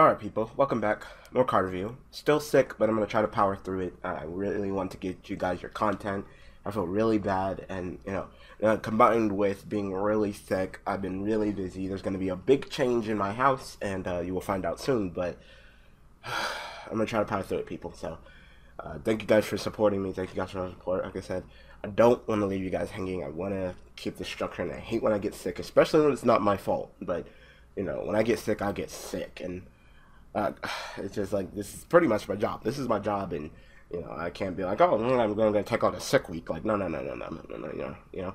Alright people, welcome back. More card review. Still sick, but I'm going to try to power through it. I really want to get you guys your content. I feel really bad, and, you know, uh, combined with being really sick, I've been really busy. There's going to be a big change in my house, and uh, you will find out soon, but I'm going to try to power through it, people. So, uh, thank you guys for supporting me. Thank you guys for the support. Like I said, I don't want to leave you guys hanging. I want to keep the structure, and I hate when I get sick, especially when it's not my fault. But, you know, when I get sick, I get sick, and uh, it's just like this is pretty much my job. This is my job, and you know I can't be like, oh, I'm going to take on a sick week. Like, no, no, no, no, no, no, no, you know, you know,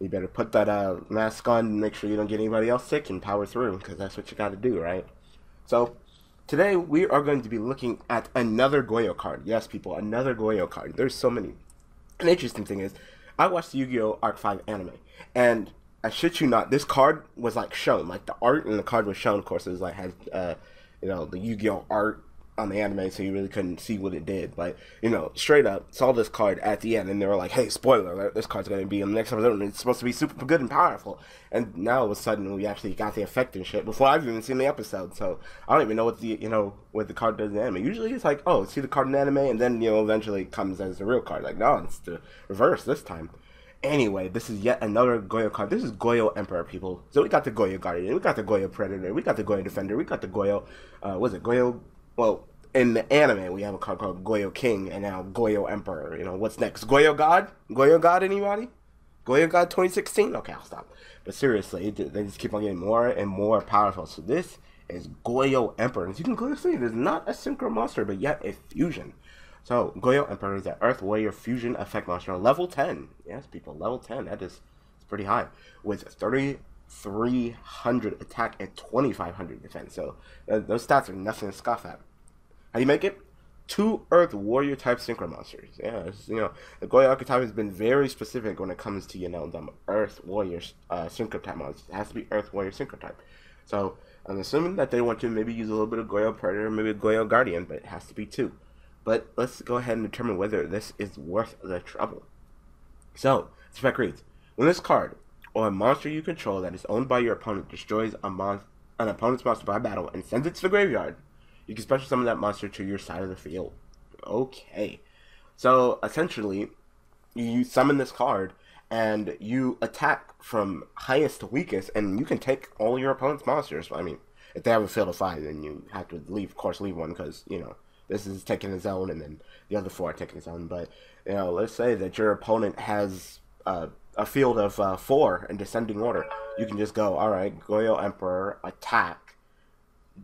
you better put that uh, mask on and make sure you don't get anybody else sick and power through because that's what you got to do, right? So today we are going to be looking at another Goyo card. Yes, people, another Goyo card. There's so many. An interesting thing is, I watched the Yu-Gi-Oh! Arc-V anime, and I shit you not, this card was like shown, like the art and the card was shown. Of course, it was like had. Uh, you know, the Yu-Gi-Oh art on the anime, so you really couldn't see what it did. But you know, straight up saw this card at the end, and they were like, "Hey, spoiler! This card's going to be in the next episode, and it's supposed to be super good and powerful." And now all of a sudden, we actually got the effect and shit before I've even seen the episode. So I don't even know what the you know what the card does in anime. Usually, it's like, "Oh, see the card in anime," and then you know eventually comes as the real card. Like, no, it's the reverse this time. Anyway, this is yet another Goyo card. This is Goyo Emperor, people. So we got the Goyo Guardian, we got the Goyo Predator, we got the Goyo Defender, we got the Goyo, uh, was it Goyo? Well, in the anime, we have a card called Goyo King, and now Goyo Emperor. You know, what's next? Goyo God? Goyo God, anybody? Goyo God 2016? Okay, I'll stop. But seriously, they just keep on getting more and more powerful. So this is Goyo Emperor. As you can clearly see, it is not a synchro monster, but yet a fusion. So, Goyo Emperor is an Earth Warrior Fusion Effect Monster, level 10. Yes, people, level 10. That is it's pretty high. With 3,300 attack and 2,500 defense. So, uh, those stats are nothing to scoff at. How do you make it? Two Earth Warrior type Synchro Monsters. Yeah, you know, the Goyo archetype has been very specific when it comes to, you know, Earth Warrior uh, Synchro type monsters. It has to be Earth Warrior Synchro type. So, I'm assuming that they want to maybe use a little bit of Goyo Predator, maybe Goyo Guardian, but it has to be two. But let's go ahead and determine whether this is worth the trouble. So, spec reads, when this card or a monster you control that is owned by your opponent destroys a mon- an opponent's monster by battle and sends it to the graveyard, you can special summon that monster to your side of the field. Okay. So, essentially, you summon this card and you attack from highest to weakest, and you can take all your opponent's monsters. I mean, if they have a field of five, then you have to leave, of course, leave one because, you know, this is taking his own, and then the other four are taking his own. But you know, let's say that your opponent has uh, a field of uh, four in descending order. You can just go, all right, Goyo Emperor attack,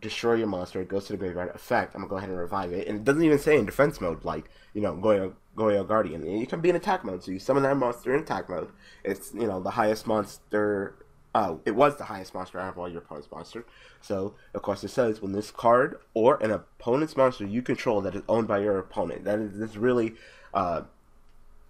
destroy your monster. It goes to the graveyard. Effect. I'm gonna go ahead and revive it, and it doesn't even say in defense mode like you know Goyo Goyo Guardian. You can be in attack mode, so you summon that monster in attack mode. It's you know the highest monster uh, it was the highest monster out of all your opponent's monster. So, of course, it says when this card or an opponent's monster you control that is owned by your opponent. That is, is really uh,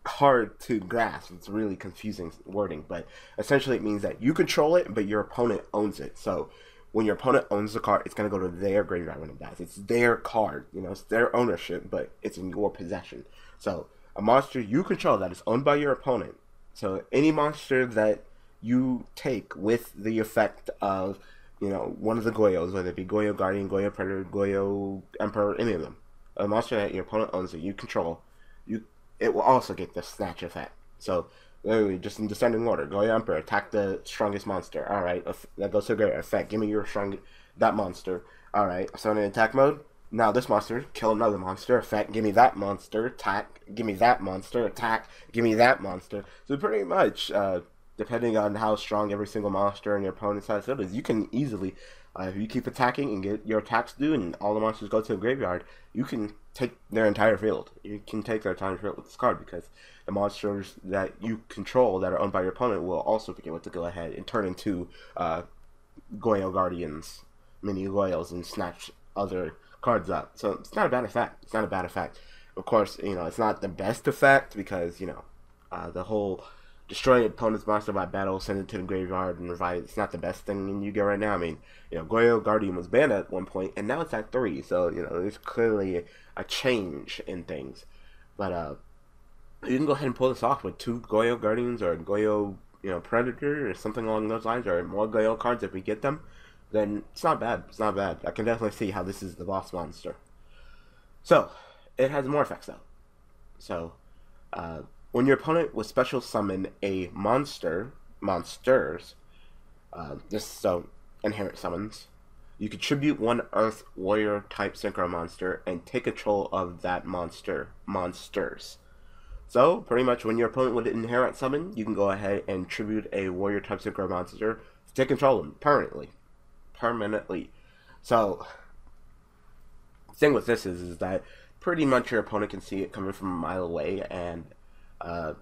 hard to grasp. It's really confusing wording, but essentially it means that you control it, but your opponent owns it. So, when your opponent owns the card, it's going to go to their graveyard when it dies. It's their card, you know, it's their ownership, but it's in your possession. So, a monster you control that is owned by your opponent. So, any monster that you take with the effect of you know one of the Goyos, whether it be Goyo Guardian, Goyo Predator, Goyo Emperor, any of them, a monster that your opponent owns that you control, you it will also get the snatch effect. So literally just in descending order, Goyo Emperor attack the strongest monster. All right, that goes to great effect. Give me your strong that monster. All right, so in attack mode. Now this monster, kill another monster, effect, give me that monster, attack, give me that monster, attack, give me that monster. So pretty much, uh, depending on how strong every single monster in your opponent's side field is, you can easily, uh, if you keep attacking and get your attacks due, and all the monsters go to the graveyard, you can take their entire field. You can take their entire field with this card because the monsters that you control that are owned by your opponent will also be able to go ahead and turn into uh, Goyo Guardians, mini Goyos, and snatch other cards up. So it's not a bad effect. It's not a bad effect. Of course, you know, it's not the best effect because, you know, uh, the whole destroy an opponent's monster by battle, send it to the graveyard, and revive it. It's not the best thing in Yu-Gi-Oh right now. I mean, you know, Goyo Guardian was banned at one point, and now it's at three. So you know, there's clearly a, a change in things. But uh, you can go ahead and pull this off with two Goyo Guardians or Goyo, you know, Predator or something along those lines, or more Goyo cards if we get them. then it's not bad. It's not bad. I can definitely see how this is the boss monster. So, it has more effects though. So, uh, when your opponent will special summon a monster, monsters, uh, this so inherent summons, you contribute one Earth Warrior type Synchro monster and take control of that monster, monsters. So, pretty much when your opponent would inherent summon, you can go ahead and tribute a Warrior type Synchro monster to take control of them permanently. Permanently. So, thing with this is, is that pretty much your opponent can see it coming from a mile away, and uh,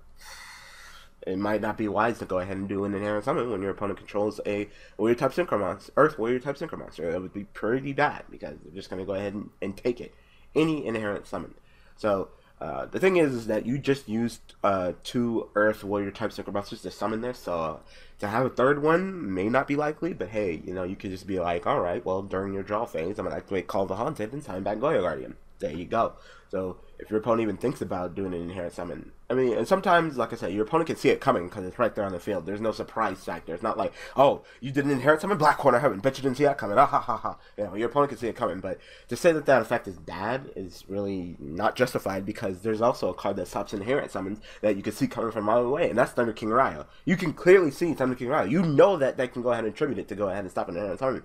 it might not be wise to go ahead and do an inherent summon when your opponent controls a warrior type synchro monster, Earth warrior type synchro monster. That would be pretty bad because they're just going to go ahead and, and, take it. Any inherent summon. So uh, the thing is, is that you just used uh, two Earth warrior type synchro monsters to summon this. So uh, to have a third one may not be likely, but hey, you know you could just be like, all right, well during your draw phase, I'm gonna activate Call the Haunted and summon back Goyo Guardian. There you go. So if your opponent even thinks about doing an inherent summon, I mean, and sometimes, like I said, your opponent can see it coming because it's right there on the field. There's no surprise factor. It's not like, oh, you did an inherent summon, Black Horn of Heaven. Bet you didn't see that coming. Ah ha ha ha. You know, your opponent can see it coming. But to say that that effect is bad is really not justified because there's also a card that stops inherent summons that you can see coming from a mile away, and that's Thunder King Rai-Oh. You can clearly see Thunder King Rai-Oh. You know that they can go ahead and attribute it to go ahead and stop an inherent summon.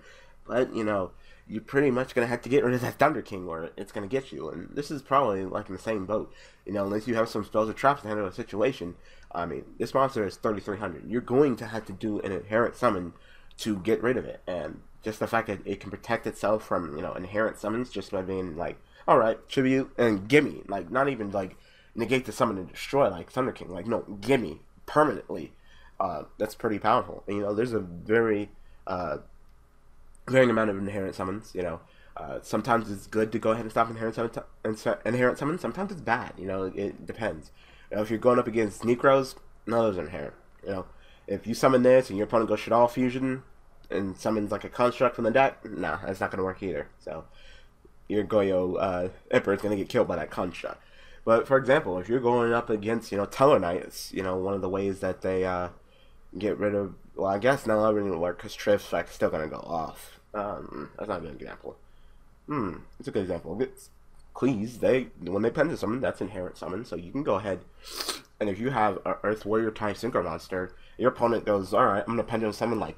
But, you know, you're pretty much gonna have to get rid of that Thunder King, or it's gonna get you. And this is probably like in the same boat. You know, unless you have some spells or traps to handle a situation. I mean, this monster is 3,300. You're going to have to do an inherent summon to get rid of it, and just the fact that it can protect itself from you know inherent summons just by being like, all right, tribute and gimme, like not even like negate the summon and destroy like Thunder King, like no, gimme permanently. Uh, that's pretty powerful. And, you know, there's a very uh, varying amount of inherent summons. You know, uh, sometimes it's good to go ahead and stop inherent summon. Inherent summons. Sometimes it's bad. You know, it depends. You know, if you're going up against Nekroz, none of those are inherent. You know, if you summon this and your opponent goes Shaddoll Fusion and summons like a construct from the deck, nah, that's not going to work either. So your Goyo uh, Emperor is going to get killed by that construct. But for example, if you're going up against you know Tellarknight, you know one of the ways that they uh, get rid of. Well, I guess not really work because Triff's like still gonna go off. Um, that's not a good example. Hmm, it's a good example. It's Please, they when they pen summon, that's inherent summon, so you can go ahead and if you have an Earth Warrior type Synchro monster, your opponent goes, Alright, I'm gonna pendulum summon like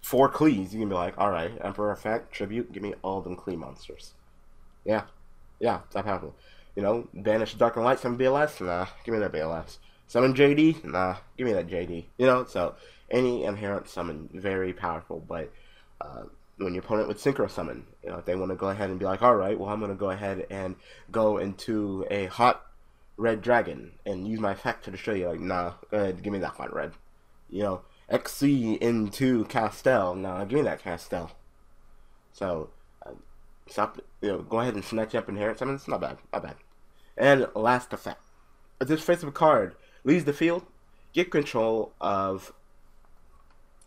four Klees. You can be like, Alright, Emperor Effect, Tribute, give me all them Klee monsters. Yeah. Yeah, that powerful. You know, banish Dark and Light, summon BLS? Nah, give me that BLS. Summon JD? Nah, give me that JD. You know, so any inherent summon, very powerful, but uh, when your opponent would synchro summon. You know, if they want to go ahead and be like, all right, well, I'm going to go ahead and go into a hot red dragon and use my effect to destroy you. Like, nah, go ahead, give me that hot red. You know, Xyz into Castel. Nah, give me that Castel. So, uh, stop, you know, go ahead and snatch up inherent It's Not bad, not bad. And last effect. If this face of a card leaves the field, get control of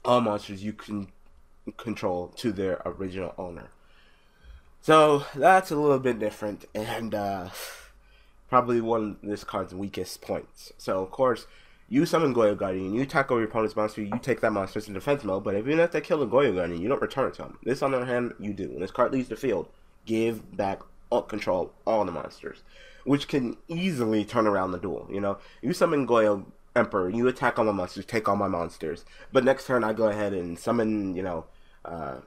all monsters you can control to their original owner. So that's a little bit different and uh, probably one of this card's weakest points. So of course, you summon Goyo Guardian, you attack over your opponent's monster, you take that monster in defense mode, but even if they kill the Goyo Guardian, you don't return it to them. This on the other hand, you do. When this card leaves the field, give back all control all the monsters. Which can easily turn around the duel. You know, you summon Goyo Emperor, you attack all my monsters, take all my monsters. But next turn, I go ahead and summon, you know, uh,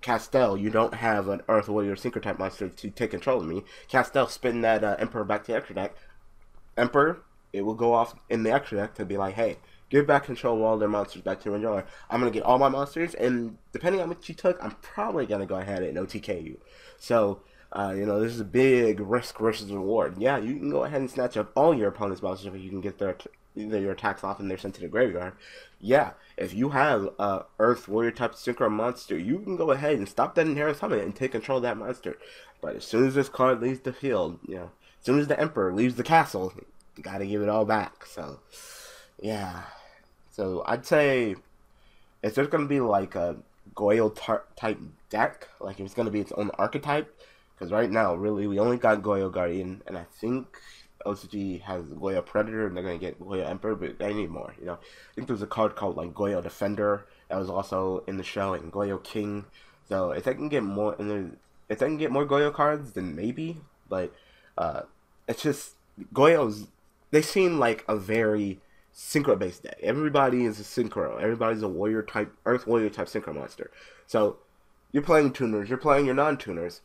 Castel, you don't have an Earth Warrior Synchro type monster to take control of me. Castel, spin that uh, Emperor back to the extra deck. Emperor, it will go off in the extra deck to be like, hey, give back control of all their monsters back to enjoyer. I'm gonna get all my monsters, and depending on what you took, I'm probably gonna go ahead and OTK you. So uh, you know, this is a big risk versus reward. Yeah, you can go ahead and snatch up all your opponent's monsters if you can get their your attacks off and they're sent to the graveyard. Yeah, if you have a Earth Warrior type Synchro monster, you can go ahead and stop that inherent summon and take control of that monster. But as soon as this card leaves the field, you know, as soon as the Emperor leaves the castle, you gotta give it all back. So, yeah. So I'd say if there's gonna be like a Goyo type deck, like if it's gonna be its own archetype, because right now, really, we only got Goyo Guardian, and I think OCG has Goyo Predator, and they're gonna get Goyo Emperor, but they need more. You know, I think there's a card called like Goyo Defender that was also in the show, and Goyo King. So if I can get more, and if I can get more Goyo cards, then maybe. But uh, it's just Goyos. They seem like a very synchro based deck. Everybody is a synchro. Everybody's a warrior type, earth warrior type synchro monster. So you're playing tuners. You're playing your non tuners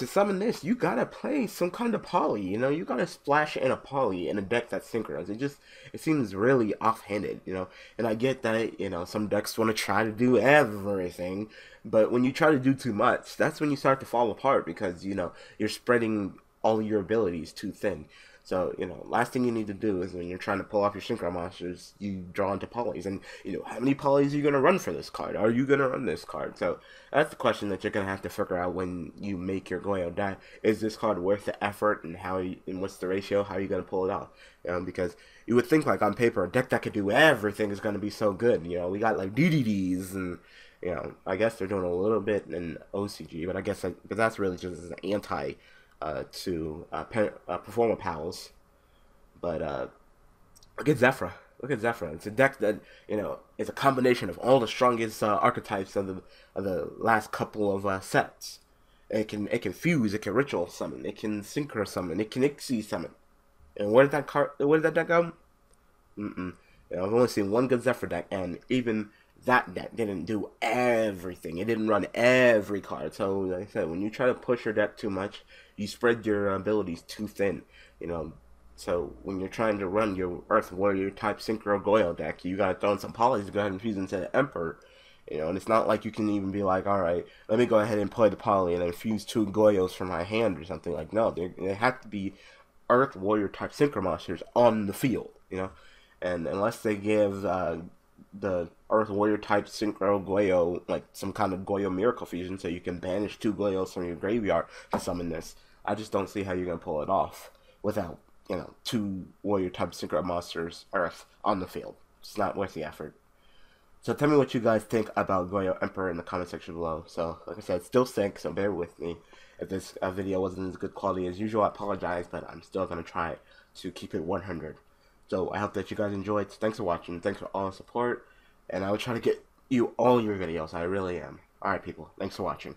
to summon this, you gotta play some kind of poly. You know, you gotta splash in a poly in a deck that's synchronized. It just it seems really offhanded. You know, and I get that you know some decks want to try to do everything, but when you try to do too much, that's when you start to fall apart because you know you're spreading all your abilities too thin. So, you know, last thing you need to do is when you're trying to pull off your synchro monsters, you draw into polys. And, you know, how many polys are you going to run for this card? Are you going to run this card? So, that's the question that you're going to have to figure out when you make your Goyo die. Is this card worth the effort and how you, and what's the ratio? How are you going to pull it off? Um, because you would think, like, on paper, a deck that could do everything is going to be so good. You know, we got, like, DDDs and, you know, I guess they're doing a little bit in OCG, but I guess like, but that's really just an anti uh, to uh, uh, Performapals. But uh, look at Zefra. Look at Zefra. It's a deck that you know is a combination of all the strongest uh, archetypes of the of the last couple of uh, sets. It can it can fuse. It can ritual summon. It can synchro summon. It can Xyz summon. And where did that card? Where did that deck go? Mm-mm. You know, I've only seen one good Zephyr deck, and even that deck didn't do everything. It didn't run every card. So, like I said, when you try to push your deck too much, you spread your abilities too thin. You know, so when you're trying to run your Earth Warrior type Synchro Goyo deck, you gotta throw in some polys to go ahead and fuse into the Emperor. You know, and it's not like you can even be like, all right, let me go ahead and play the poly and then fuse two Goyos from my hand or something. Like, no, they have to be Earth Warrior type Synchro monsters on the field. You know, and unless they give uh, the Earth Warrior type Synchro Goyo like some kind of Goyo Miracle Fusion, so you can banish two Goyos from your graveyard to summon this. I just don't see how you're gonna pull it off without you know two warrior type synchro monsters Earth on the field. It's not worth the effort. So tell me what you guys think about Goyo Emperor in the comment section below. So like I said, still sync, so bear with me. If this uh, video wasn't as good quality as usual, I apologize, but I'm still gonna try to keep it 100. So I hope that you guys enjoyed. Thanks for watching. Thanks for all the support, and I will try to get you all your videos. I really am. All right, people. Thanks for watching.